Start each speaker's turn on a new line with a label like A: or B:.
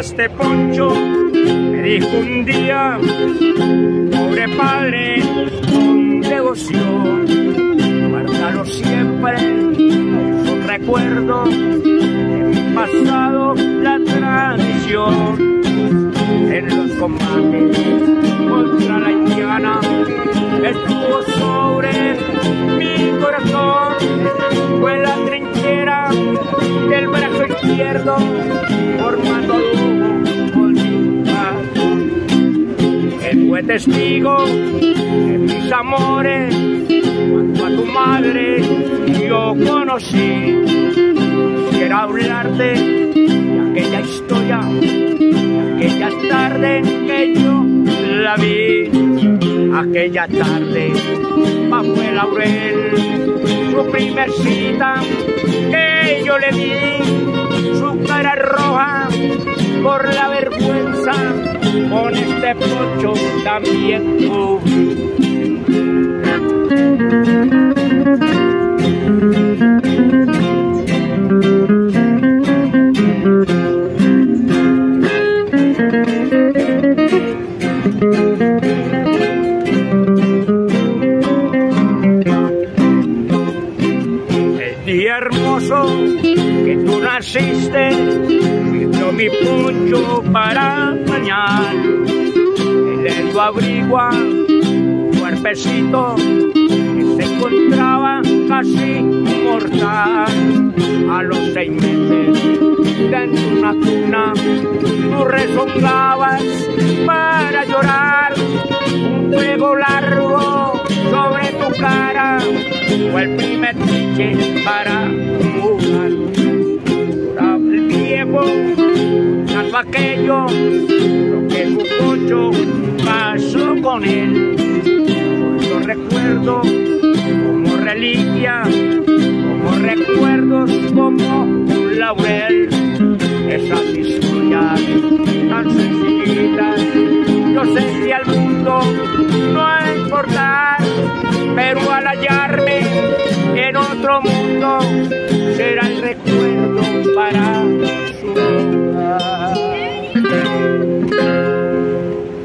A: este poncho me dijo un día, pobre padre, con devoción, pasado, la tradición, en los combates contra la indiana, estuvo sobre mi corazón, fue la trinchera del brazo izquierdo, formando fue testigo de mis amores. Cuando a tu madre yo conocí. Quiero hablarte de aquella historia, de aquella tarde que yo la vi, aquella tarde bajo el laurel, su primer cita que yo le vi, su cara roja por la vergüenza con este pocho también tú. Que tú naciste, sirvió mi poncho para bañar en tu abrigua, cuerpecito que se encontraba casi mortal. A los seis meses, dentro de una cuna, tú rezongabas para llorar. Un fuego largo sobre tu cara fue el primer cliché para aquello, lo que su cocho pasó con él. Lo recuerdo como reliquia, como recuerdos, como un laurel. Esas historias tan sencillitas, yo sentí al mundo no importar, pero al hallarme en otro mundo será el recuerdo